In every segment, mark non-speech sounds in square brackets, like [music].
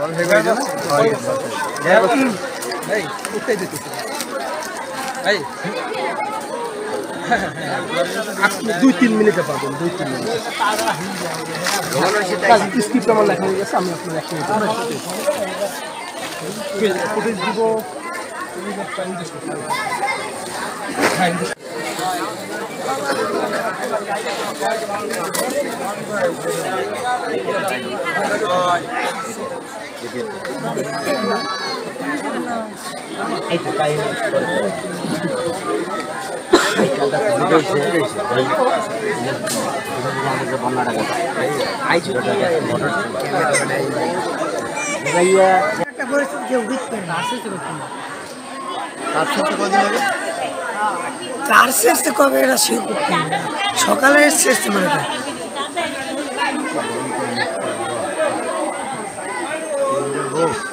[laughs] দুই তিন মিনিটে পাবেন দুই তিন মিনিট। স্ক্রিপ্ট আমার লেখা হয়ে গেছে আমি আপনার এক মিনিট ফুটেজ দিব। বুঝতে না তার শেষ কবে এরা সে করতে হবে। সকালে শেষ মানে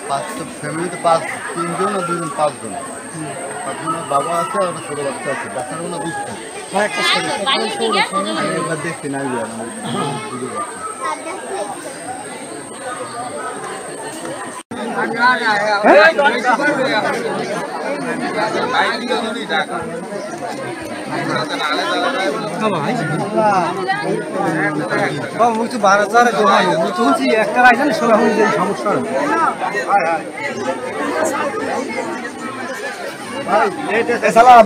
পাঁচ ফ্যামিলিতে পাঁচ তিনজন আর দুজন পাঁচজন পাঁচজনের বাবা আছে আর একটা ছোটো বাচ্চা আছে বাচ্চার কোনো বুঝতে আমি একবার দেখছি না ইয়ে আমার বাচ্চা মুই তো বারো হাজার দোকান মুই তো বলছি একটা রাইজান সবাই সমস্যা সালাম